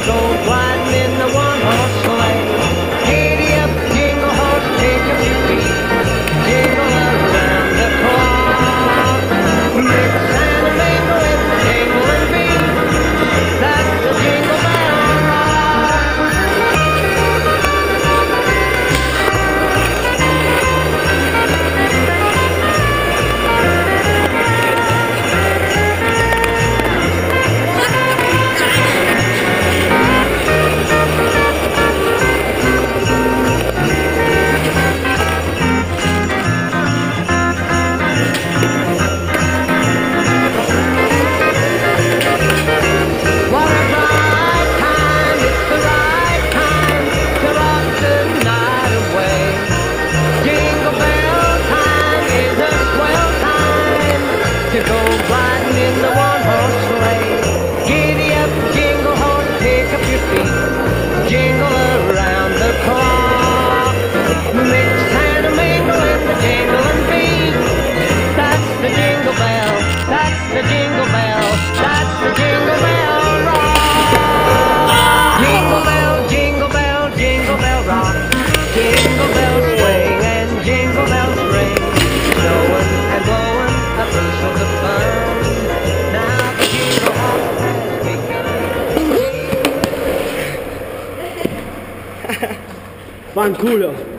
to go gliding in the one horse. You go by. Waren cooler.